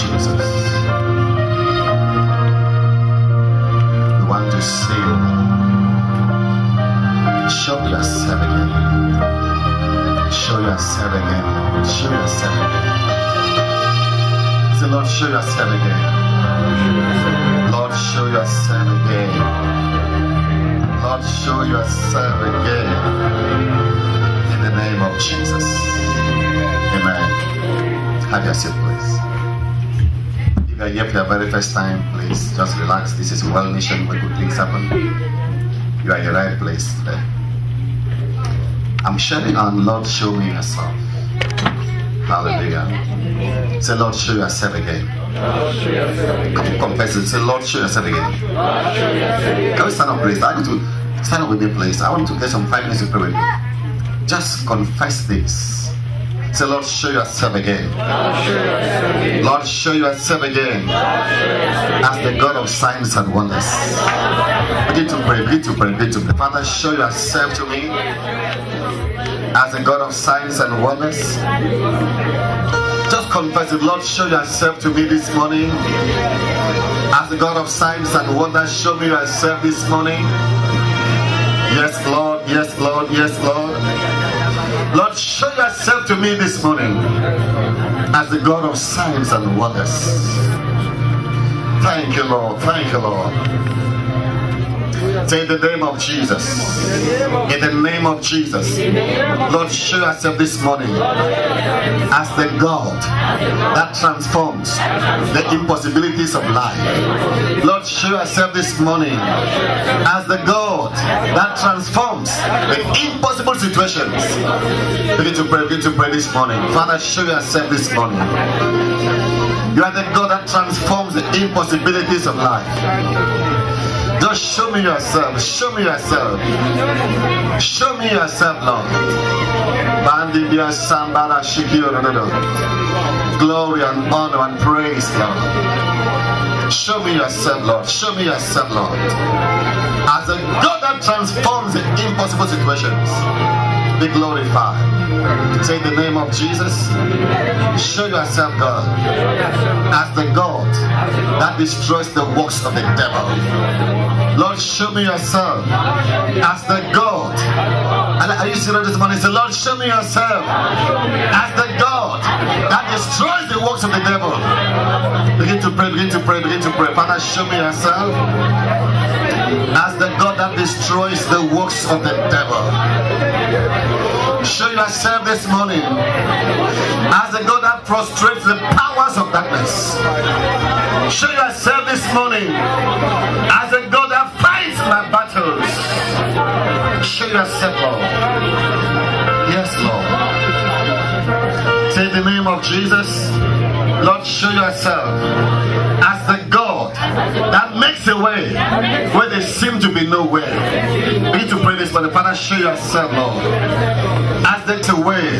Jesus. We want to see you, Lord. Show yourself again. Show yourself again. Show yourself again. Say, Lord, show yourself again. Lord, show yourself again. Lord, show yourself again. In the name of Jesus. Amen. Have your seat, please. Uh, if you are here for the very first time, please just relax. This is World Mission where good things happen. You are in the right place today. I'm sharing on Lord, show me yourself. Hallelujah. Say, Lord, show yourself again. Come, confess it. Say, Lord, show yourself again. Can we stand up, please? I want to stand up with me, please. I want to get some five minutes to pray with you. Just confess this. Say, Lord, show yourself again. Lord, show yourself again as the God of signs and wonders. Begin to pray, begin to pray, begin to pray. Father, show yourself to me as the God of signs and wonders. Just confess it, Lord, show yourself to me this morning. As the God of signs and wonders, show me yourself this morning. Yes, Lord, yes, Lord, yes, Lord. Lord, show yourself to me this morning as the God of signs and wonders. Thank you, Lord. Thank you, Lord. Say in the name of Jesus. In the name of Jesus. Lord, show yourself this morning as the God that transforms the impossibilities of life. Lord, show yourself this morning as the God that transforms the impossible situations. Begin to pray, begin to pray this morning. Father, show yourself this morning. You are the God that transforms the impossibilities of life. Just show me yourself. Show me yourself. Show me yourself, Lord. Bandibia Sambara Shikio Glory and honor and praise, Lord. Show me yourself, Lord. Show me yourself, Lord. As a God that transforms the impossible situations, be glorified. Say the name of Jesus. Show yourself, God, as the God that destroys the works of the devil. Lord, show me yourself as the God. Are you serious this morning? Say, Lord, show me yourself as the God that destroys the works of the devil. Begin to pray, begin to pray, begin to pray. Father, show me yourself as the God that destroys the works of the devil. Show yourself this morning as the God that prostrates the powers of darkness. Show yourself this morning as the God that fights my battles. Show yourself, Lord. Yes, Lord. Say the name of Jesus. Lord, show yourself as the God that makes a way where there seem to be no way. Begin to pray this, the Father, show yourself, Lord, as there's a way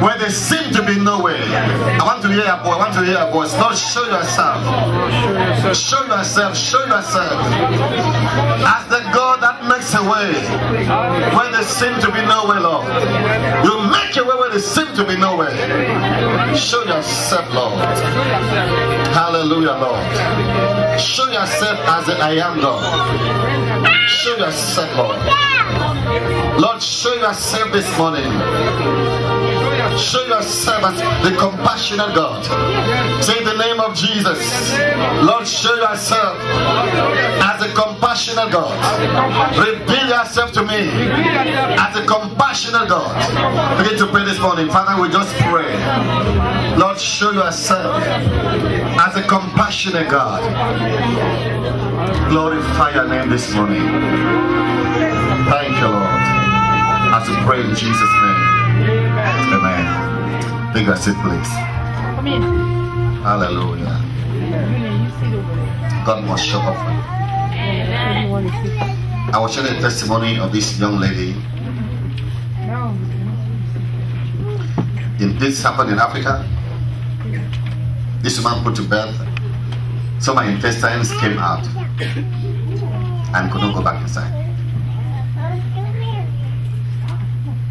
where there seem to be no way. I want to hear a voice. I want to hear a voice. Lord, show yourself. Show yourself. Show yourself as the God that makes a way where there seem to be no way, Lord. You make a way where there seem to be no way. Show yourself, Lord. Hallelujah, Lord. Show yourself as the I am God. Show yourself, Lord. Lord, show yourself this morning. Show yourself. yourself as the compassionate God. Say the name of Jesus. Lord, show yourself as a compassionate God. Reveal yourself to me as a compassionate God. Begin to pray this morning. Father, we just pray. Lord, show yourself as a compassionate God. Glorify your name this morning. Thank you, Lord. As we pray in Jesus' name. Amen. Take seat, please. Hallelujah. God must show up. I will share the testimony of this young lady. In, this happened in Africa. This woman put to bed. So my intestines came out and couldn't go back inside.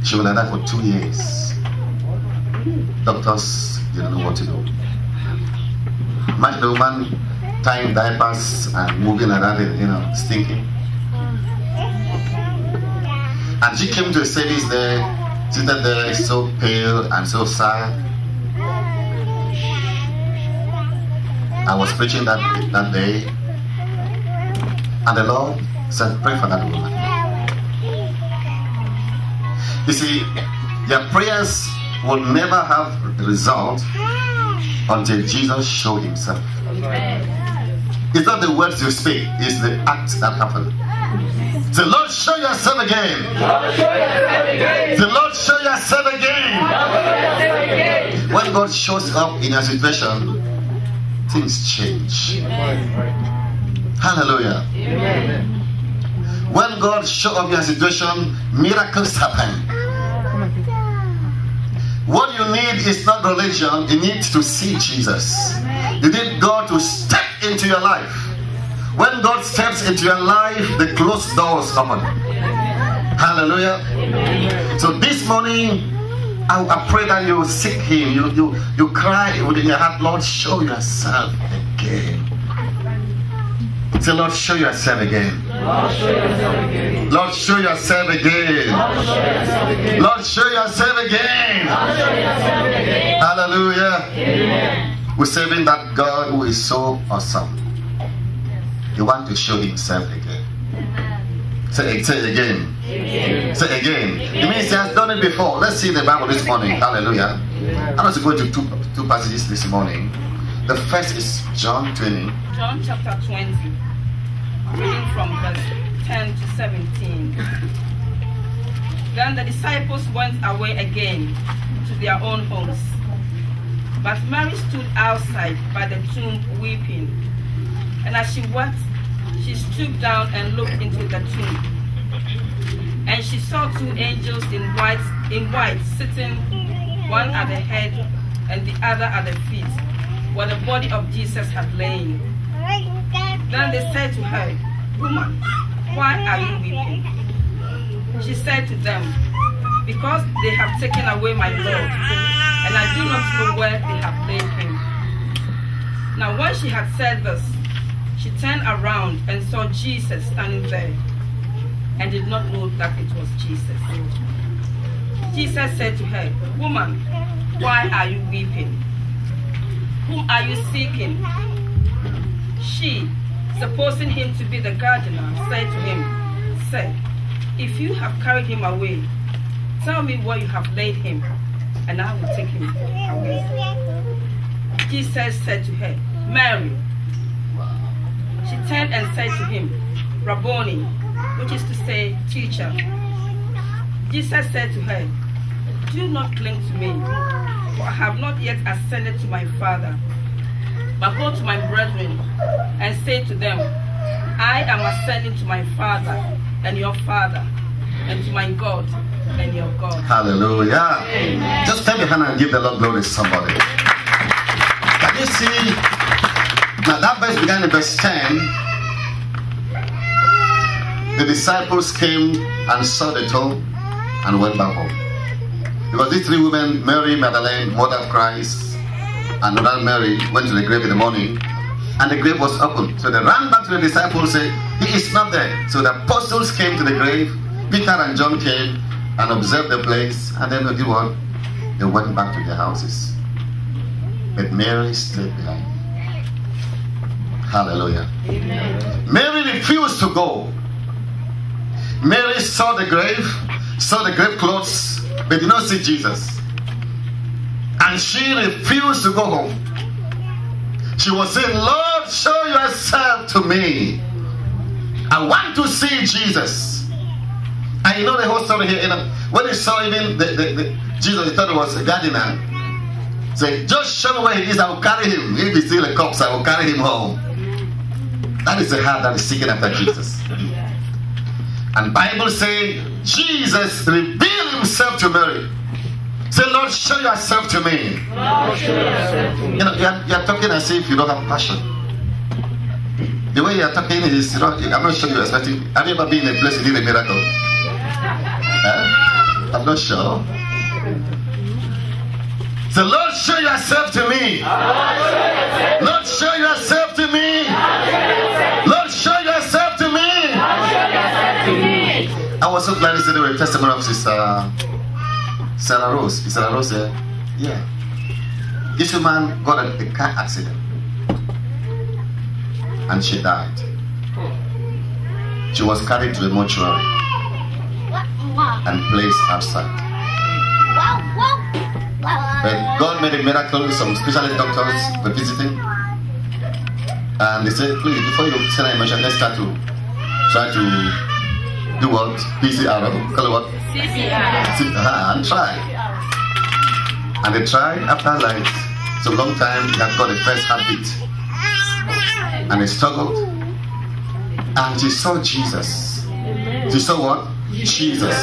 She was like that for two years. Doctors didn't know what to do. Imagine the woman tying diapers and moving around, you know, stinking. And she came to a service there, seated there, so pale and so sad. I was preaching that, that day, and the Lord said, Pray for that woman. You see, your prayers will never have result until Jesus showed himself. It's not the words you speak, it's the act that happen. The Lord show yourself again. The Lord show yourself again. When God shows up in a situation, things change. Hallelujah. When God show up in a situation, miracles happen. What you need is not religion, you need to see Jesus. You need God to step into your life. When God steps into your life, the closed doors open. Hallelujah. So this morning, I, I pray that you seek Him. You, you, you cry within your heart, Lord, show yourself again. Say, Lord, show yourself again. Lord, show yourself again. Lord, show yourself again. Hallelujah. We're serving that God who is so awesome. He wants to show himself again. Say, say again. Say again. It means he has done it before. Let's see the Bible this morning. Hallelujah. I'm going to go to two, two passages this morning. The first is John 20. John chapter 20, reading from verse 10 to 17. Then the disciples went away again to their own homes. But Mary stood outside by the tomb weeping. And as she wept, she stooped down and looked into the tomb. And she saw two angels in white, in white sitting, one at the head and the other at the feet, where the body of Jesus had lain. Then they said to her, Woman, why are you weeping? She said to them, Because they have taken away my Lord, and I do not know where they have laid him. Now when she had said this, she turned around and saw Jesus standing there, and did not know that it was Jesus. Jesus said to her, Woman, why are you weeping? Whom are you seeking? She, supposing him to be the gardener, said to him, Sir, if you have carried him away, tell me where you have laid him, and I will take him away. Jesus said to her, Mary. She turned and said to him, Rabboni, which is to say, teacher. Jesus said to her, Do not cling to me, for I have not yet ascended to my Father. But go to my brethren and say to them, I am ascending to my Father and your Father, and to my God and your God. Hallelujah. Just take your hand and give the Lord glory to somebody. Can you see? Now that verse began in verse 10. The disciples came and saw the tomb and went back home. Because these three women, Mary Magdalene, mother of Christ, and Mary, went to the grave in the morning, and the grave was open. So they ran back to the disciples and said, He is not there. So the apostles came to the grave, Peter and John came and observed the place, and then they what? they went back to their houses. But Mary stayed behind. Hallelujah. Amen. Mary refused to go. Mary saw the grave, saw the grave clothes, but did not see Jesus. And she refused to go home. She was saying, Lord, show yourself to me. I want to see Jesus. And you know the whole story here. You know, when he saw even the, the, the, Jesus, he thought it was a gardener. Say, just show me where he is, I will carry him. If he's still a corpse, I will carry him home. That is the heart that is seeking after Jesus. And Bible say Jesus revealed himself to Mary. Say, Lord, show yourself to me. Lord, show yourself to me. You know, you're, you're talking as if you don't have passion. The way you're talking is, you know, I'm not sure you're expecting. Have you ever been in a place you need a miracle? Huh? I'm not sure. The Lord, show yourself to me. Lord, show yourself to me. Lord, show yourself to me. I was so glad to see the testimony of Sister Sarah Rose. Is Sarah Rose there? Yeah. This woman got a, a car accident and she died. She was carried to the mortuary and placed outside. But God made a miracle. Some specialist doctors were visiting. And they said, please, before you send an emotion, let's start to try to do what? PCR. Call it what? CPR. Ah, and try. And they tried after like some long time, that got the first heartbeat. And they struggled. And she saw Jesus. She saw what? Jesus.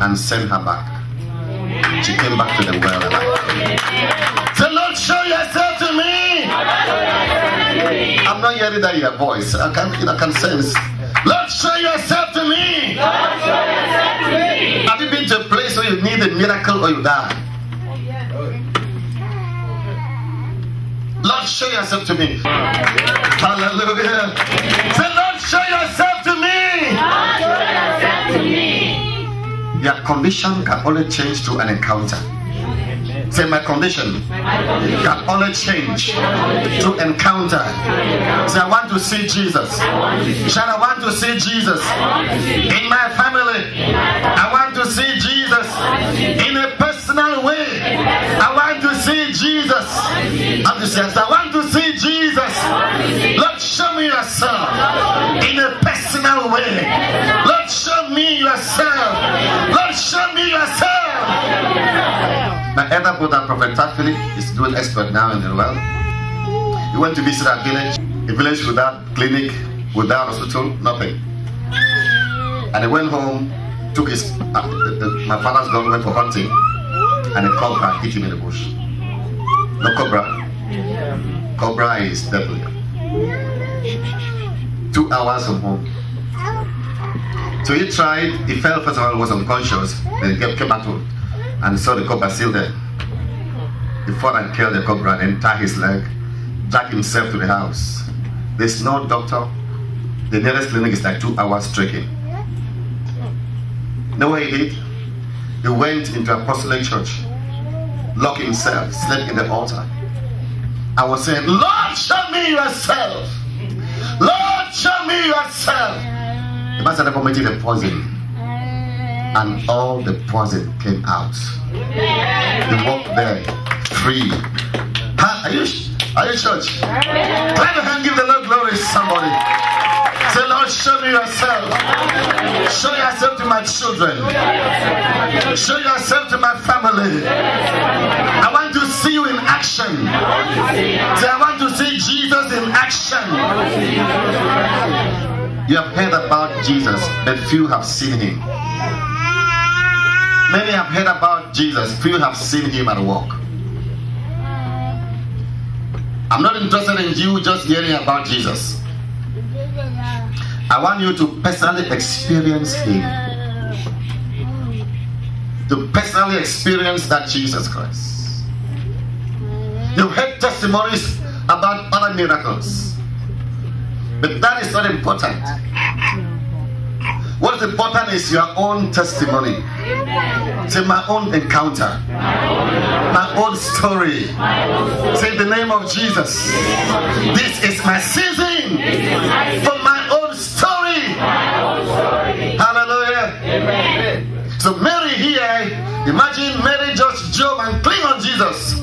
And sent her back. She came back to the well alive. Say, Lord, show yourself to me. I'm not hearing that in your voice. I can't. I can sense. Lord, show yourself to me. Have you been to a place where you need a miracle or you die? Lord, show yourself to me. Hallelujah. Say, Lord, show yourself to me. Lord, show yourself to me. Your condition can only change through an encounter. Say, my condition can only change to encounter. Say, I want to see Jesus. Shall I want to see Jesus in my family? I want to see Jesus in a personal way. I want to see Jesus. I want to see Jesus. Lord, show me yourself in a personal way. Lord, show me yourself. Lord, show me yourself. My elder brother, Prophet Tafili, is doing expert now in the world. He went to visit a village, a village without clinic, without hospital, nothing. And he went home, took his, uh, my father's gun, went for hunting, and a cobra hit him in the bush. No cobra. Cobra is deadly. Two hours from home. So he tried, he fell first of all, was unconscious, then he came back to and saw the cobra still there. He fought and killed the cobra and tied his leg, dragged himself to the house. There's no doctor. The nearest clinic is like two hours trekking. Know what he did? He went into Apostolic Church, locked himself, slept in the altar. I was saying, Lord, show me yourself. Lord, show me yourself. The master never made the poison and all the poison came out. They walked there free. Are you, are you church? Clap your hand, give the Lord glory, somebody. Say, Lord, show me yourself. Show yourself to my children. Show yourself to my family. I want to see you in action. Say, I want to see Jesus in action. You have heard about Jesus, but few have seen him. Many have heard about Jesus, few have seen him at work. I'm not interested in you just hearing about Jesus. I want you to personally experience him. To personally experience that Jesus Christ. You've heard testimonies about other miracles. But that is not important. What's important is your own testimony. Say, my own encounter, my own story. Say, the name of Jesus. This is my season for my own story. Hallelujah. So, Mary here, imagine Mary just jump and cling on Jesus.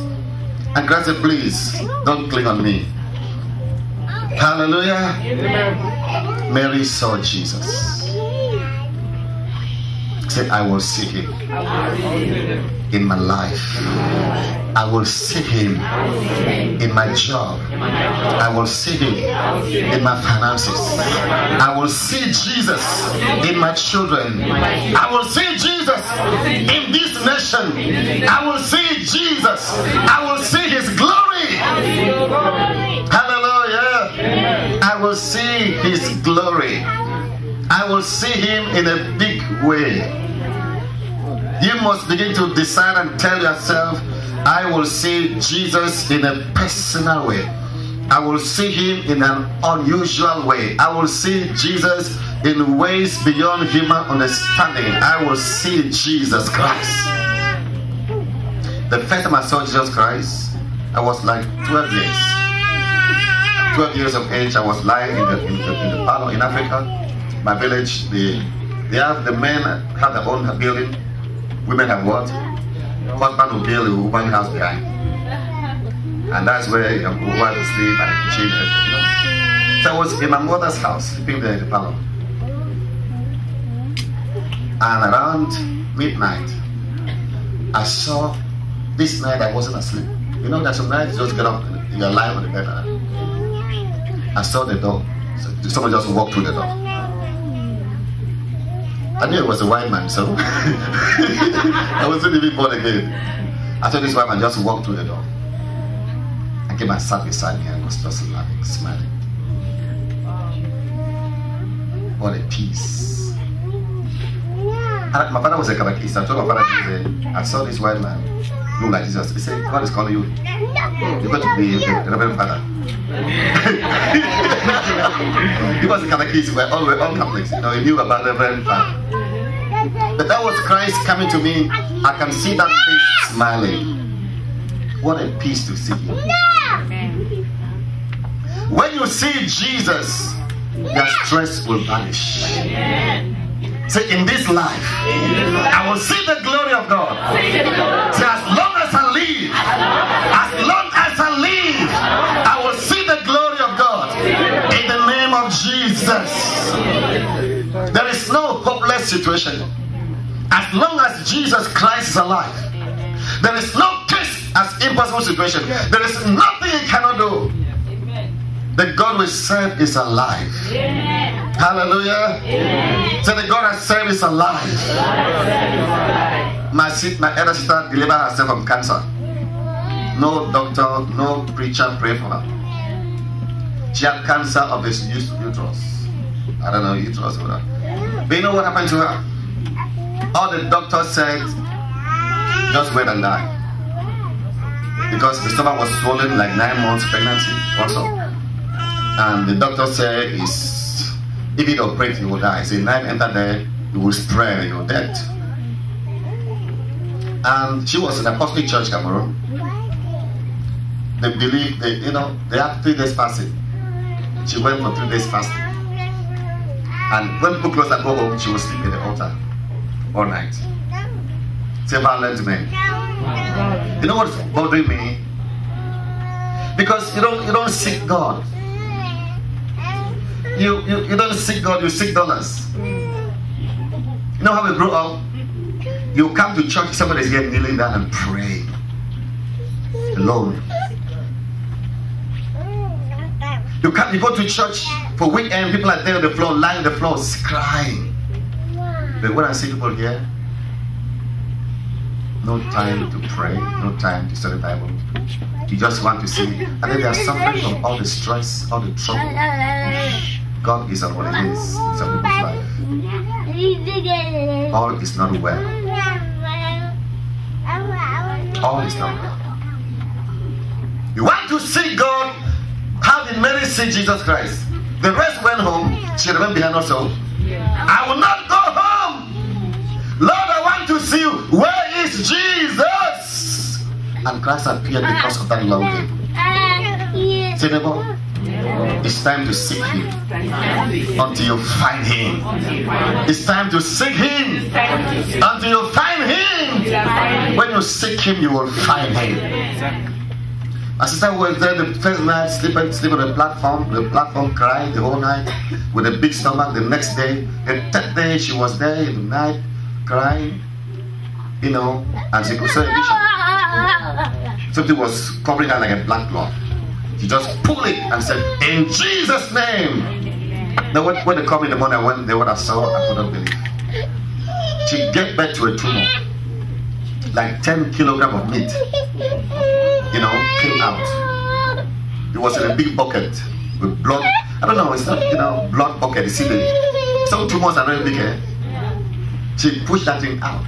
And God said, please, don't cling on me. Hallelujah. Mary saw Jesus. Say, I will see him in my life. I will see him in my job. I will see him in my finances. I will see Jesus in my children. I will see Jesus in this nation. I will see Jesus. I will see his glory. Hallelujah. I will see his glory. I will see him in a big way. You must begin to decide and tell yourself, I will see Jesus in a personal way. I will see him in an unusual way. I will see Jesus in ways beyond human understanding. I will see Jesus Christ. The first time I saw Jesus Christ, I was like 12 years. 12 years of age, I was lying in the, in the, in the in Africa, my village. The, they have the men have their own building, women have what? Husband will build a woman house behind. And that's where your wife will sleep and kitchen. So I was in my mother's house, sleeping there in the parlor. And around midnight, I saw this night I wasn't asleep. You know, that some nights you just get up, you're lying on the bed. I saw the door. So someone just walked through the door. I knew it was a white man, so I wasn't even born again. I saw this white man just walk through the door. I came and sat beside me and was just laughing, smiling. What a peace. My father was a Kabakista. I told my father, I saw this white man look like Jesus. He said, God is calling you. You're going to be a reverend father. he was a Catholic, we were all, we all Catholics. You know, he knew about the reverend father. But that was Christ coming to me. I can see that face smiling. What a peace to see. When you see Jesus, your stress will vanish. Say, in this life, I will see the glory of God. Say, as long as long as I live, I will see the glory of God. In the name of Jesus. There is no hopeless situation. As long as Jesus Christ is alive, there is no case as impossible situation. There is nothing he cannot do. The God we serve is alive. Hallelujah. So the God I serve is alive. My, my elder sister delivered herself from cancer. No doctor, no preacher prayed for her. She had cancer of the uterus. I don't know, uterus or whatever. But you know what happened to her? All the doctors said, just wait and die. Because the stomach was swollen like nine months pregnancy also. And the doctor said, if you don't pray, you will die. Say, nine enter there, you will spread your death. And she was in Apostolic Church, Cameroon. They believe, they, you know, they have three days fasting. She went for three days fasting. And when people close and go home, she will sleep in the altar all night. Say, violent men. You know what's bothering me? Because you don't you don't seek God. You, you you don't seek God, you seek dollars. You know how we grew up? You come to church, somebody's here kneeling down and praying. Alone. You come, you go to church for weekend, people are there on the floor, lying on the floor, crying. But when I see people here, no time to pray, no time to study Bible. You just want to see, and then they are suffering from all the stress, all the trouble. God is not what it is in some people's life. All is not well. All is not well. You want to see God? How did Mary see Jesus Christ? The rest went home. She remained behind also. I will not go home. Lord, I want to see you. Where is Jesus? And Christ appeared because of that longing. Say, neighbor, it's time to seek Him until you find Him. It's time to seek Him until you find Him. When you seek Him, you will find Him. My sister was there the first night, sleeping, sleeping on the platform. The platform cried the whole night with a big stomach. The next day, the third day, she was there in the night crying, you know, and she could say, Something was covering her like a black cloth. She just pulled it and said, In Jesus' name. Now, when, when they come in the morning, when they what I saw, I couldn't believe. She gave birth to a tumor, like 10 kilogram of meat, you know, came out. It was in a big bucket with blood. I don't know, it's not, you know, blood bucket. You see, the, some tumors are very big. Eh? She pushed that thing out.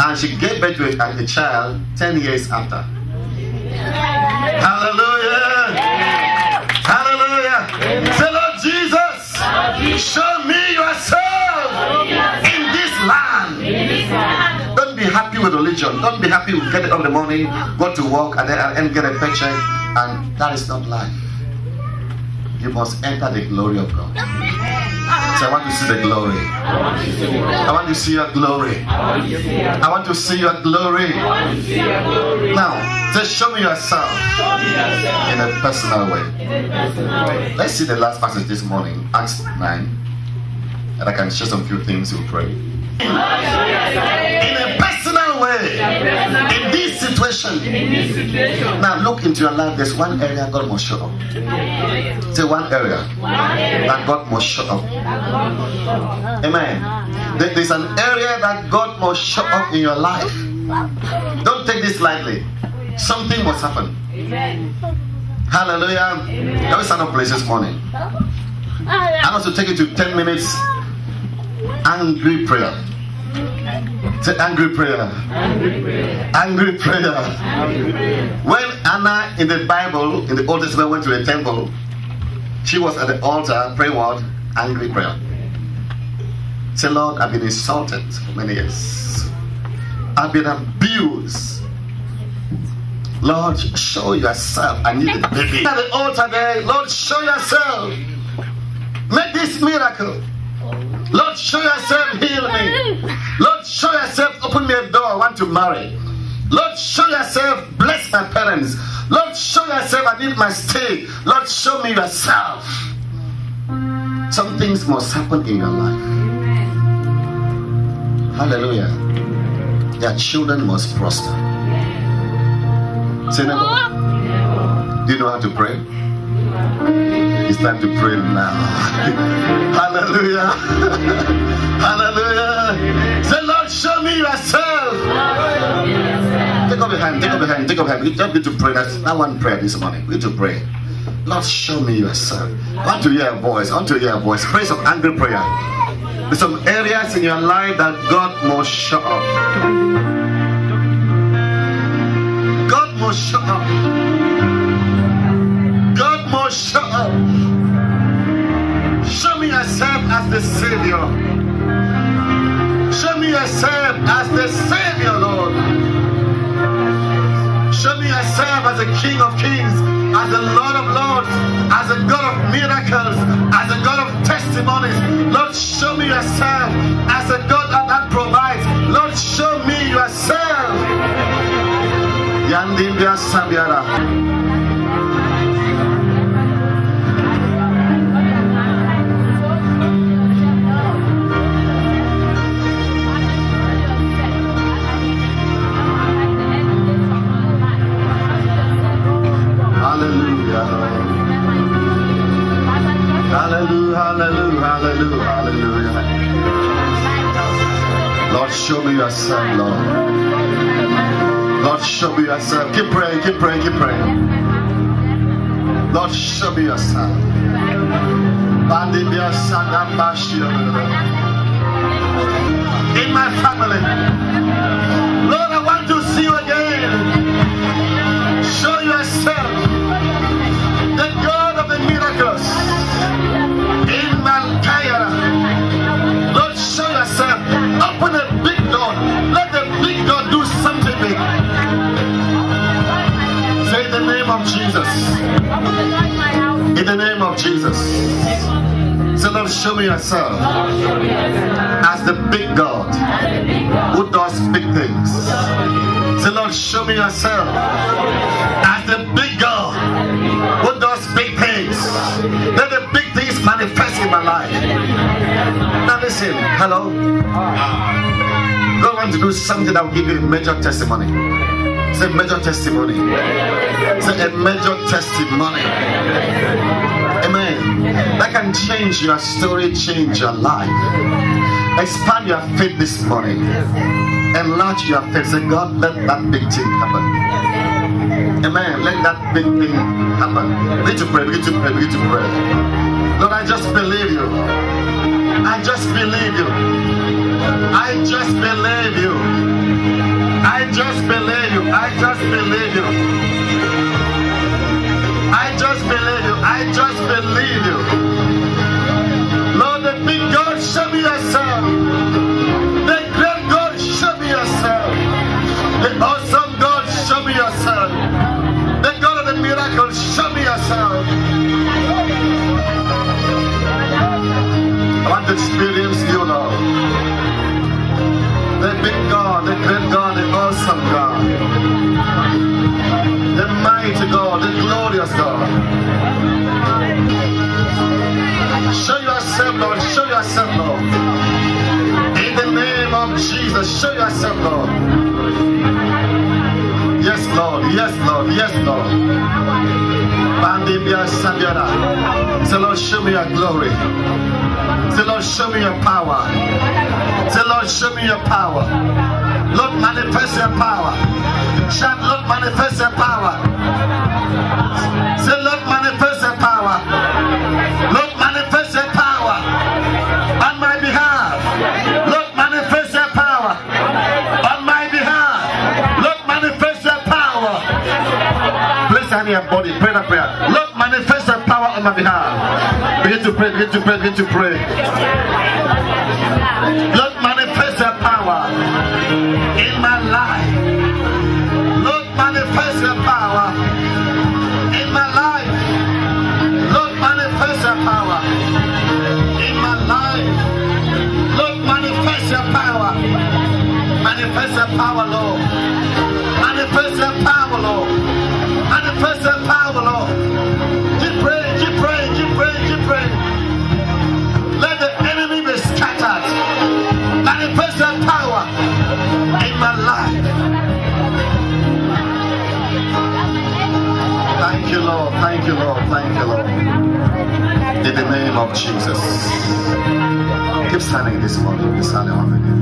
And she gave birth to a, a child 10 years after. Hallelujah. Hallelujah. Say, Lord Jesus, show me happy with religion. Don't be happy with getting up in the morning, go to work, and then and get a paycheck. And that is not life. You must enter the glory of God. So I want to see the glory. I want to see your glory. I want to see your glory. Now, just show me yourself in a personal way. Let's see the last passage this morning, Acts 9. And I can share some few things you pray. This situation. Now look into your life. There's one area God must show up. Say one area that God must show up. Amen. There's an area that God must show up in your life. Don't take this lightly. Something must happen. Hallelujah. Can we stand up, please, this morning? I want to take you to 10 minutes angry prayer. Say angry prayer. Angry prayer. When Anna in the Bible, in the Old Testament, went to the temple, she was at the altar praying what? Angry prayer. Say, Lord, I've been insulted for many years. I've been abused. Lord, show yourself. I need a baby. At the altar there, Lord, show yourself. Make this miracle. Lord, show yourself, heal me. Lord, show yourself, I want to marry. Lord, show yourself, bless my parents. Lord, show yourself, I need my stay. Lord, show me yourself. Some things must happen in your life. Hallelujah. Your children must prosper. Say never. Do you know how to pray? It's time to pray now. Hallelujah. Hallelujah. Show me yourself. Take up your hand, take up your hand, take up your hand. Don't need to pray. That's not one prayer this morning. Need to pray. Lord, show me yourself. I want to hear a voice. I want to hear a voice. Pray some angry prayer. There's some areas in your life that God must show up. God must show up. God must show up. Show me yourself as the Savior. Me yourself as the Savior, Lord. Show me yourself as the King of Kings, as the Lord of Lords, as a God of miracles, as a God of testimonies. Lord, show me yourself as a God that, that provides. Lord, show me yourself. Yandibia Sabiara. Hallelujah, hallelujah. Lord, show me yourself, Lord. Lord, show me yourself. Keep praying, keep praying, keep praying. Lord, show me yourself. In my family. Show me yourself as the big God who does big things. Say, Lord, show me yourself as the big God who does big things. Let the big things manifest in my life. Now listen, hello. God wants to do something that will give you a major testimony. Say major testimony. Say a major testimony. Amen. That can change your story, change your life. Expand your faith this morning. Enlarge your faith. Say, God, let that big thing happen. Amen. Let that big thing happen. Begin to pray, begin to pray, begin to pray. Lord, I just believe you. I just believe you. I just believe you. I just believe you. I just believe you. Believe you. I just believe you. Lord, the big God, show me yourself. The great God, show me yourself. The awesome God, show me yourself. The God of the miracle, show me yourself. I want to experience you, Lord. The big God, the great God, the awesome God. The mighty God, the glorious God. Yourself, Lord. In the name of Jesus, show yourself, Lord. Yes, Lord. Yes, Lord. Yes, Lord. Bandibia Sandiara. Say, Lord, show me your glory. Say, Lord, show me your power. Say, Lord, show me your power. Lord, manifest your power. Shout, Lord, manifest your power. On my behalf. Begin to pray, begin to pray, begin to pray. Lord, manifest your power in my life. Lord, manifest your power in my life. Lord, manifest your power in my life. Lord, manifest your power. Manifest your power, Lord. Manifest your power, Lord. Of Jesus. Keep standing this morning. Standing on again.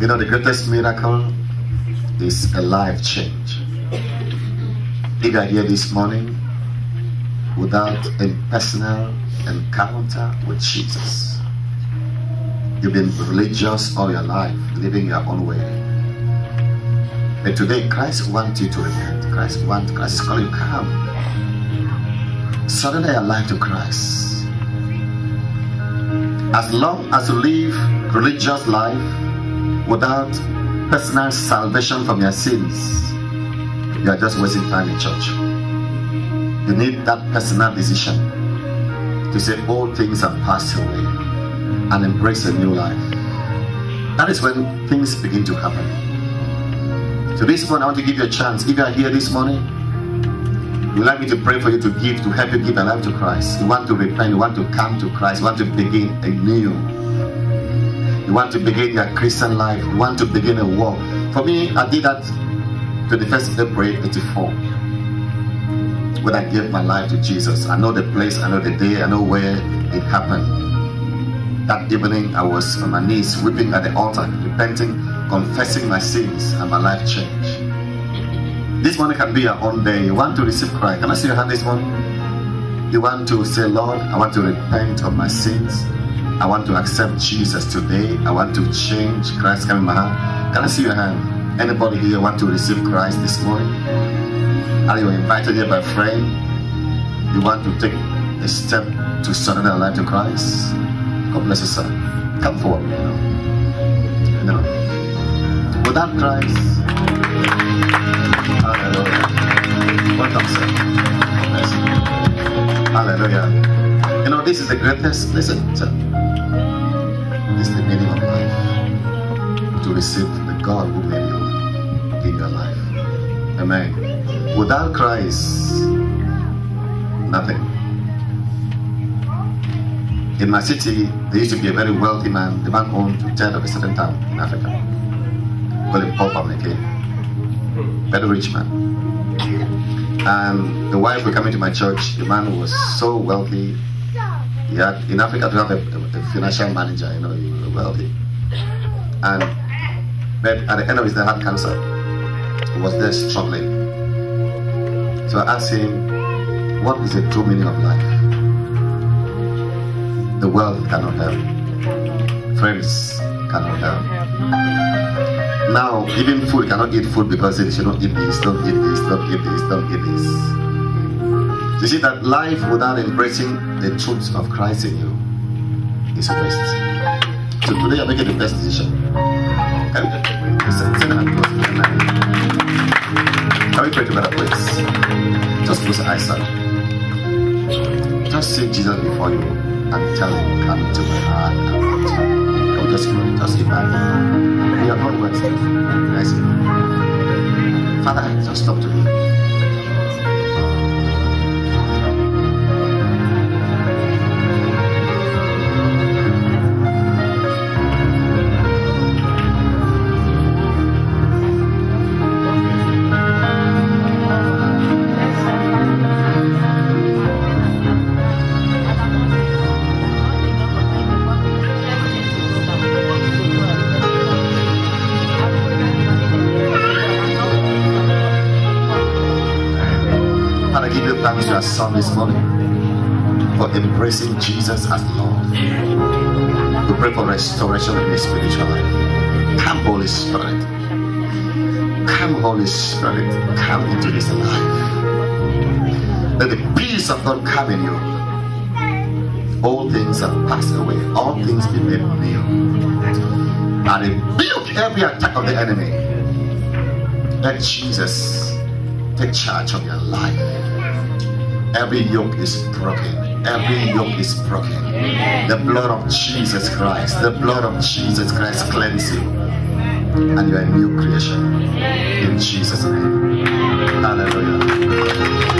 You know, the greatest miracle is a life change. You are here this morning without a personal encounter with Jesus, you've been religious all your life, living your own way. Today, Christ wants you to repent. Christ wants, Christ is calling you, come. Surrender your life to Christ. As long as you live religious life without personal salvation from your sins, you are just wasting time in church. You need that personal decision to say all things have passed away and embrace a new life. That is when things begin to happen. So this morning, I want to give you a chance. If you are here this morning, you like me to pray for you to give, to help you give your life to Christ. You want to repent, you want to come to Christ, you want to begin anew. You want to begin your Christian life, you want to begin a walk. For me, I did that 21st April 84. When I gave my life to Jesus. I know the place, I know the day, I know where it happened. That evening, I was on my knees, weeping at the altar, repenting, confessing my sins, and my life change. This morning can be your own day. You want to receive Christ. Can I see your hand this morning? You want to say, Lord, I want to repent of my sins. I want to accept Jesus today. I want to change. Christ come in my heart. Can I see your hand? Anybody here want to receive Christ this morning? Are you invited here by a friend? You want to take a step to surrender your life to Christ? God bless you, sir. Come forward. Without Christ, hallelujah. Welcome, sir. You. Hallelujah. You know, this is the greatest, listen, sir. This is the meaning of life. To receive the God who made you in your life. Amen. Without Christ, nothing. In my city, there used to be a very wealthy man. The man owned a third of a certain town in Africa. Call him Paul. Very rich man. And the wife were coming to my church. The man was so wealthy. He had in Africa to have a, a- financial manager, you know, you were wealthy. And but at the end of his day, he had cancer. He was there struggling. So I asked him, what is the true meaning of life? The world cannot help. Friends cannot help. Now, even food cannot eat food because they should not eat this, don't eat this, don't eat this, don't eat this. You see that life without embracing the truths of Christ in you is a waste. So today you're making the best decision. Can we? Can we pray together, please? Just close your eyes, son. Just see Jesus before you and tell him, come to my heart come to Can we just? Just imagine. Words. I see. Father, just talk to thanks to your son this morning for embracing Jesus as Lord. We pray for restoration in his spiritual life. Come, Holy Spirit. Come, Holy Spirit. Come into his life. Let the peace of God come in you. All things have passed away. All things be made new. I rebuke every attack of the enemy. Let Jesus take charge of your life. Every yoke is broken. Every yoke is broken. The blood of Jesus Christ, the blood of Jesus Christ cleanse you. And you are a new creation. In Jesus' name. Hallelujah.